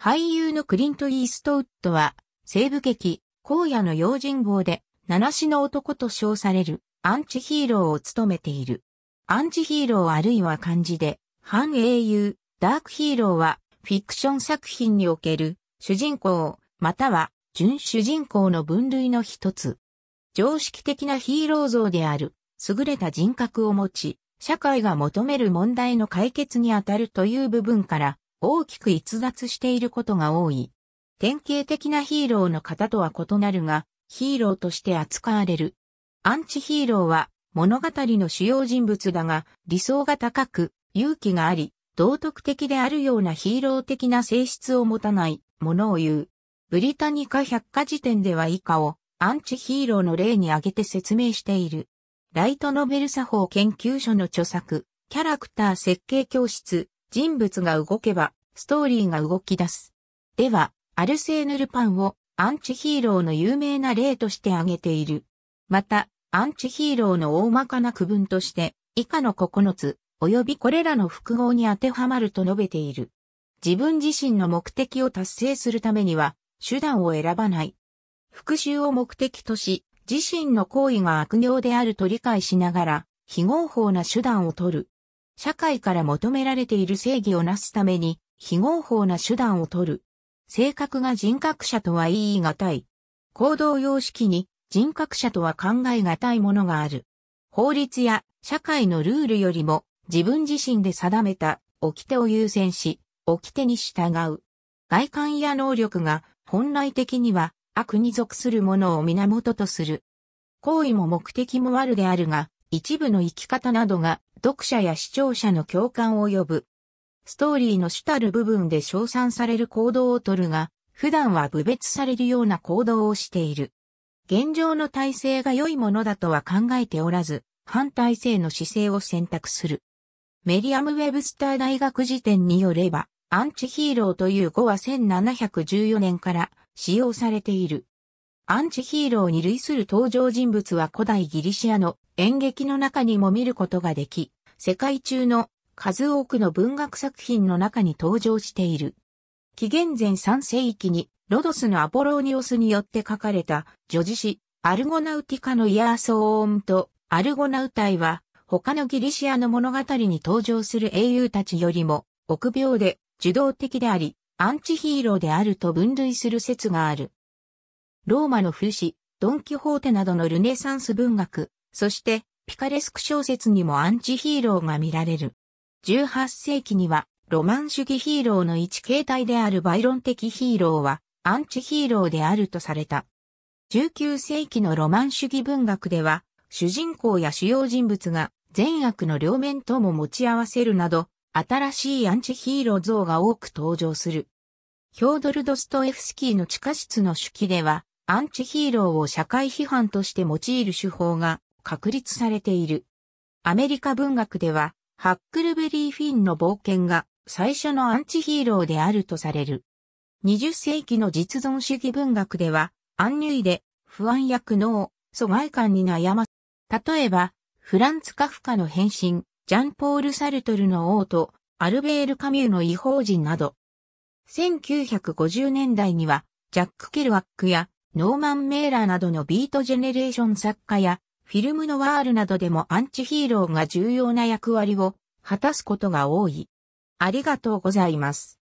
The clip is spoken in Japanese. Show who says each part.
Speaker 1: 俳優のクリント・イーストウッドは、西部劇、荒野の用心棒で、七死の男と称される、アンチヒーローを務めている。アンチヒーローあるいは漢字で、反英雄、ダークヒーローは、フィクション作品における、主人公、または、準主人公の分類の一つ。常識的なヒーロー像である、優れた人格を持ち、社会が求める問題の解決にあたるという部分から、大きく逸脱していることが多い。典型的なヒーローの方とは異なるが、ヒーローとして扱われる。アンチヒーローは物語の主要人物だが、理想が高く、勇気があり、道徳的であるようなヒーロー的な性質を持たないものを言う。ブリタニカ百科事典では以下をアンチヒーローの例に挙げて説明している。ライトノベル作法研究所の著作、キャラクター設計教室、人物が動けば、ストーリーが動き出す。では、アルセーヌ・ルパンをアンチヒーローの有名な例として挙げている。また、アンチヒーローの大まかな区分として、以下の9つ、及びこれらの複合に当てはまると述べている。自分自身の目的を達成するためには、手段を選ばない。復讐を目的とし、自身の行為が悪行であると理解しながら、非合法な手段を取る。社会から求められている正義をなすために、非合法な手段を取る。性格が人格者とは言い難い。行動様式に人格者とは考え難いものがある。法律や社会のルールよりも自分自身で定めた掟を優先し、掟に従う。外観や能力が本来的には悪に属するものを源とする。行為も目的も悪であるが、一部の生き方などが読者や視聴者の共感を呼ぶ。ストーリーの主たる部分で称賛される行動をとるが、普段は部別されるような行動をしている。現状の体制が良いものだとは考えておらず、反体制の姿勢を選択する。メリアム・ウェブスター大学辞典によれば、アンチヒーローという語は1714年から使用されている。アンチヒーローに類する登場人物は古代ギリシアの演劇の中にも見ることができ、世界中の数多くの文学作品の中に登場している。紀元前3世紀にロドスのアポローニオスによって書かれた女児詩アルゴナウティカのイヤーソーンとアルゴナウタイは他のギリシアの物語に登場する英雄たちよりも臆病で受動的でありアンチヒーローであると分類する説がある。ローマの風刺、ドンキホーテなどのルネサンス文学、そしてピカレスク小説にもアンチヒーローが見られる。18世紀にはロマン主義ヒーローの一形態であるバイロン的ヒーローはアンチヒーローであるとされた。19世紀のロマン主義文学では主人公や主要人物が善悪の両面とも持ち合わせるなど新しいアンチヒーロー像が多く登場する。ヒョードル・ドストエフスキーの地下室の手記では、アンチヒーローを社会批判として用いる手法が確立されている。アメリカ文学では、ハックルベリー・フィンの冒険が最初のアンチヒーローであるとされる。20世紀の実存主義文学では、アンニュイで不安や苦悩、疎外感に悩ま例えば、フランツ・カフカの変身、ジャンポール・サルトルの王とアルベール・カミューの違法人など。1950年代には、ジャック・ケルアックやノーマン・メーラーなどのビートジェネレーション作家やフィルムノワールなどでもアンチヒーローが重要な役割を果たすことが多い。ありがとうございます。